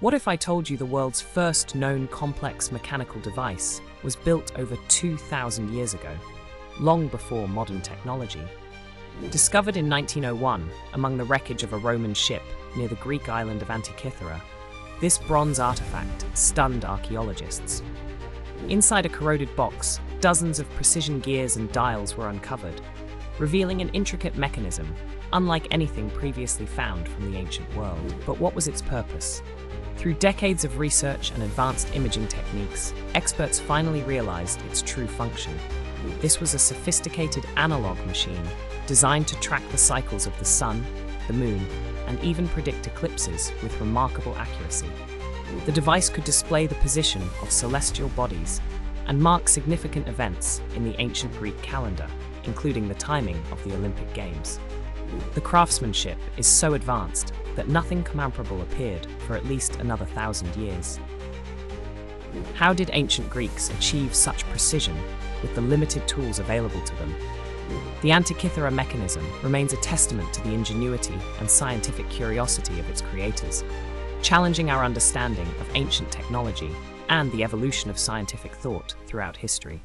What if I told you the world's first known complex mechanical device was built over 2,000 years ago, long before modern technology? Discovered in 1901 among the wreckage of a Roman ship near the Greek island of Antikythera, this bronze artifact stunned archaeologists. Inside a corroded box, dozens of precision gears and dials were uncovered, revealing an intricate mechanism unlike anything previously found from the ancient world. But what was its purpose? Through decades of research and advanced imaging techniques, experts finally realized its true function. This was a sophisticated analog machine designed to track the cycles of the sun, the moon, and even predict eclipses with remarkable accuracy. The device could display the position of celestial bodies and mark significant events in the ancient Greek calendar, including the timing of the Olympic Games. The craftsmanship is so advanced that nothing comparable appeared for at least another thousand years. How did ancient Greeks achieve such precision with the limited tools available to them? The Antikythera mechanism remains a testament to the ingenuity and scientific curiosity of its creators, challenging our understanding of ancient technology and the evolution of scientific thought throughout history.